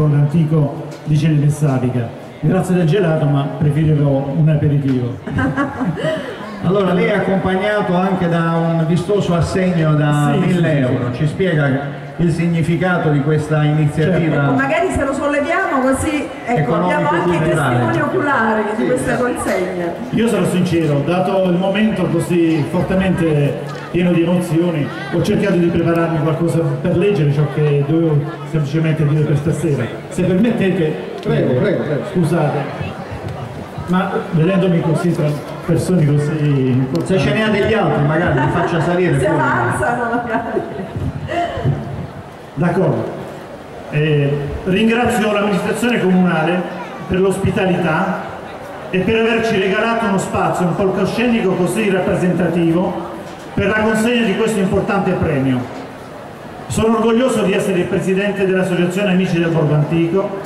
antico di Celi Messavica. Grazie del gelato, ma preferirò un aperitivo. allora, lei è accompagnato anche da un vistoso assegno da sì, 1000 sì, euro. Ci spiega il significato di questa iniziativa. Certo. Magari se lo solleviamo così ecco, abbiamo anche i testimoni oculari di questa consegna. Io sarò sincero, dato il momento così fortemente pieno di emozioni, ho cercato di prepararmi qualcosa per leggere ciò che dovevo semplicemente dire per stasera. Se permettete, prego, prego, prego. scusate, ma vedendomi così tra persone così Se ce ne ha degli altri magari li faccia salire. Se avanzano magari. D'accordo. Eh, ringrazio l'amministrazione comunale per l'ospitalità e per averci regalato uno spazio, un palcoscenico così rappresentativo per la consegna di questo importante premio. Sono orgoglioso di essere il presidente dell'Associazione Amici del Borgo Antico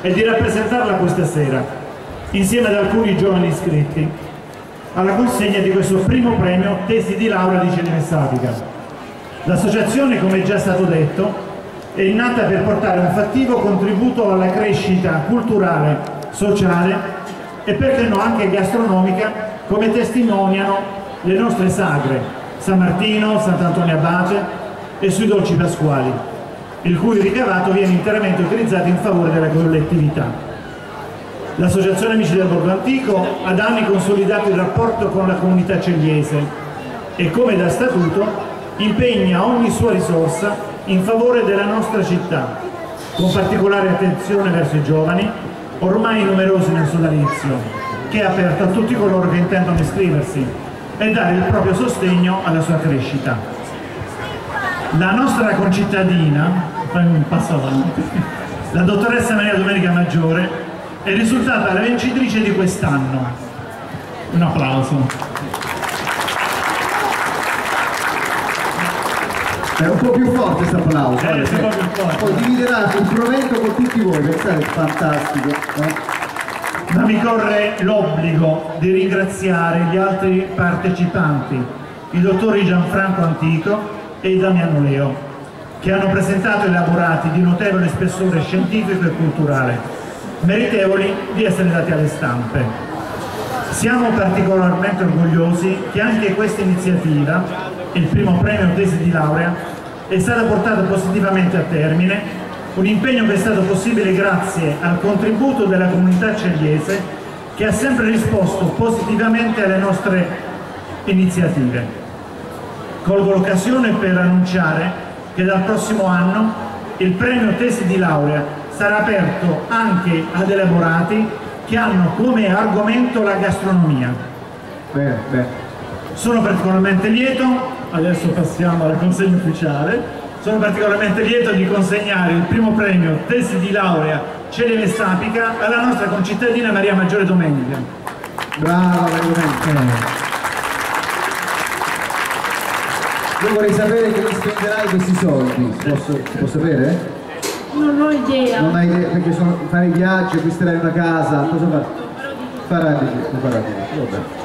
e di rappresentarla questa sera, insieme ad alcuni giovani iscritti, alla consegna di questo primo premio Tesi di laurea di Cinema Sapica. L'associazione, come è già stato detto, è nata per portare un fattivo contributo alla crescita culturale, sociale e perché no anche gastronomica come testimoniano le nostre sagre San Martino, Sant'Antonio Abate e sui dolci pasquali, il cui ricavato viene interamente utilizzato in favore della collettività. L'Associazione Amici del Borgo Antico ha da anni consolidato il rapporto con la comunità cegliese e come da statuto impegna ogni sua risorsa in favore della nostra città, con particolare attenzione verso i giovani, ormai numerosi nel sodalizio, che è aperto a tutti coloro che intendono iscriversi e dare il proprio sostegno alla sua crescita. La nostra concittadina, la dottoressa Maria Domenica Maggiore, è risultata la vincitrice di quest'anno. Un applauso. È un po' più forte questo applauso. Eh, eh, poi dividerà il provento con tutti voi, pensate, è fantastico. Eh? Ma mi corre l'obbligo di ringraziare gli altri partecipanti, i dottori Gianfranco Antico e Damiano Leo, che hanno presentato elaborati di notevole spessore scientifico e culturale, meritevoli di essere dati alle stampe. Siamo particolarmente orgogliosi che anche questa iniziativa il primo premio tesi di laurea, è stata portata positivamente a termine, un impegno che è stato possibile grazie al contributo della comunità cegliese che ha sempre risposto positivamente alle nostre iniziative. Colgo l'occasione per annunciare che dal prossimo anno il premio tesi di laurea sarà aperto anche ad elaborati che hanno come argomento la gastronomia. Beh, beh. Sono particolarmente lieto adesso passiamo alla consegna ufficiale. Sono particolarmente lieto di consegnare il primo premio tesi di laurea Celere Sapica alla nostra concittadina Maria Maggiore Domenica. Brava Maria Domenica. Io vorrei sapere che mi spenderai questi soldi, posso, posso sapere? Non ho idea. Non hai idea, perché sono, fare i viaggi, acquisterai una casa, cosa fa? Farai, farai, vabbè.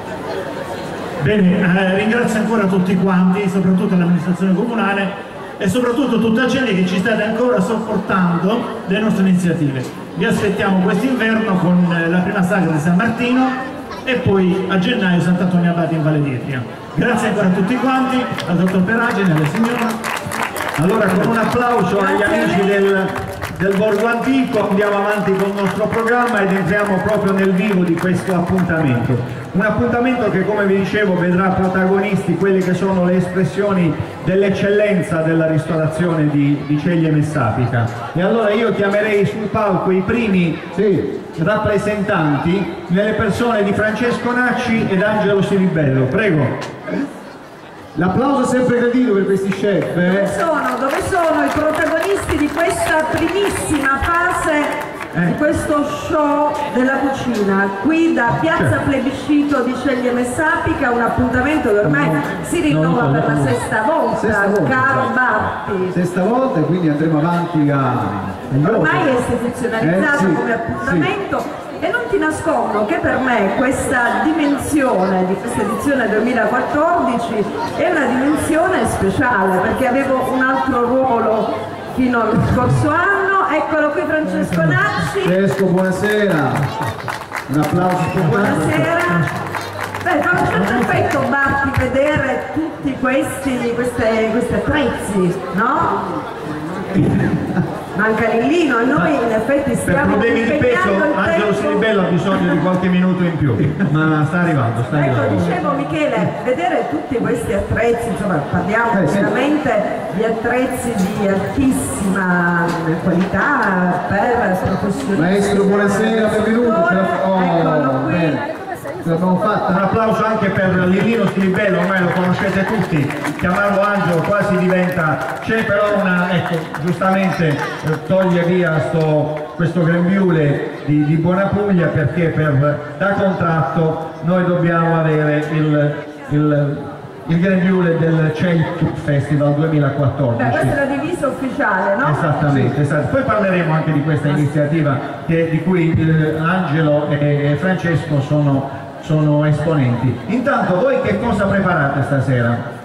Bene, eh, ringrazio ancora tutti quanti, soprattutto l'amministrazione comunale e soprattutto tutta gente che ci state ancora sopportando le nostre iniziative. Vi aspettiamo quest'inverno con eh, la prima sagra di San Martino e poi a gennaio Sant'Antonio Abate in Valle d'Etria. Grazie ancora a tutti quanti, al dottor Peragine, alle signore. Allora con un applauso agli amici del, del Borgo Antico andiamo avanti con il nostro programma ed entriamo proprio nel vivo di questo appuntamento. Un appuntamento che come vi dicevo vedrà protagonisti quelle che sono le espressioni dell'eccellenza della ristorazione di, di Ceglie Messapica. E allora io chiamerei sul palco i primi sì. rappresentanti nelle persone di Francesco Nacci ed Angelo Siribello. Prego. L'applauso è sempre gradito per questi chef. Eh? Dove sono? Dove sono i protagonisti di questa primissima fase eh. di questo show della cucina qui da Piazza certo. Plebiscito di Sceglie Messapica un appuntamento che ormai no, si rinnova no, no, per la sesta volta, sesta volta caro certo. Batti sesta volta e quindi andremo avanti a ormai è istituzionalizzato eh, sì, come appuntamento sì. E non ti nascondo che per me questa dimensione di questa edizione 2014 è una dimensione speciale perché avevo un altro ruolo fino allo scorso anno eccolo qui Francesco Nacci. Francesco, buonasera. Un applauso. Buonasera. Beh, fa un certo effetto Batti vedere tutti questi, queste, questi attrezzi, no? Manca Lillino, a noi in effetti Per stiamo problemi di peso Angelo tempo. Siribello ha bisogno di qualche minuto in più, ma sta arrivando, sta Ecco, arrivando. dicevo Michele, vedere tutti questi attrezzi, insomma parliamo Eh, sì. veramente di attrezzi di altissima qualità per professionisti. Maestro, buonasera, benvenuto. Oh, Eccolo l'abbiamo Un fatta. applauso anche per Lillino Scribello, ormai lo conoscete tutti, chiamarlo Angelo quasi diventa, c'è però una, ecco, giustamente eh, toglie via sto- questo grembiule di, di Buona Puglia perché per, da contratto noi dobbiamo avere il, il, il grembiule del Celtic Festival Beh, 2014. questa è la divisa ufficiale, no? Esattamente, esatto. poi parleremo anche di questa iniziativa che- di cui eh, Angelo e, e Francesco sono, sono esponenti. Intanto voi che cosa preparate stasera?